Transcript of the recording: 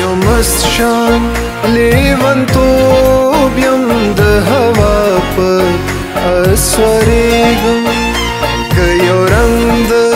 यमस्यां लीबन्तो व्यन्द हवाप अश्वरे कयोरन्दयार्दस्